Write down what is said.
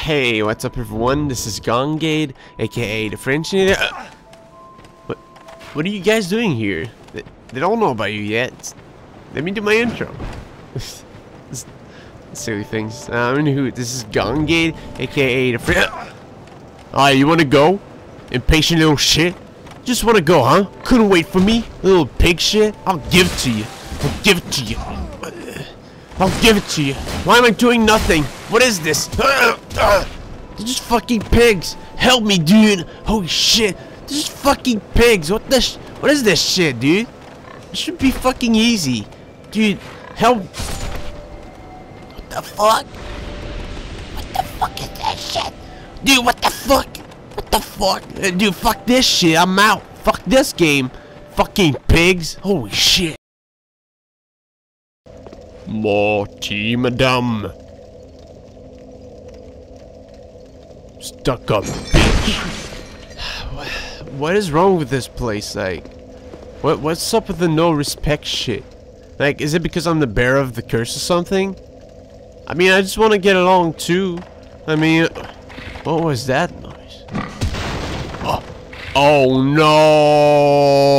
Hey, what's up everyone? This is Gaungade, aka the French Uh, what, what are you guys doing here? They, they don't know about you yet. Let me do my intro. Silly things. Um, who? this is Gaungade, aka the French. Alright, you wanna go? Impatient little shit? Just wanna go, huh? Couldn't wait for me? Little pig shit? I'll give it to you. I'll give it to you. I'll give it to you. Why am I doing nothing? What is this? They're just fucking pigs. Help me, dude. Holy shit. They're just fucking pigs. What the What is this shit, dude? It should be fucking easy. Dude, help. What the fuck? What the fuck is that shit? Dude, what the fuck? What the fuck? Uh, Dude, fuck this shit. I'm out. Fuck this game. Fucking pigs. Holy shit. Morty, madame. Stuck up, bitch. what is wrong with this place? Like, what what's up with the no respect shit? Like, is it because I'm the bearer of the curse or something? I mean, I just want to get along too. I mean, what was that noise? Oh, oh no!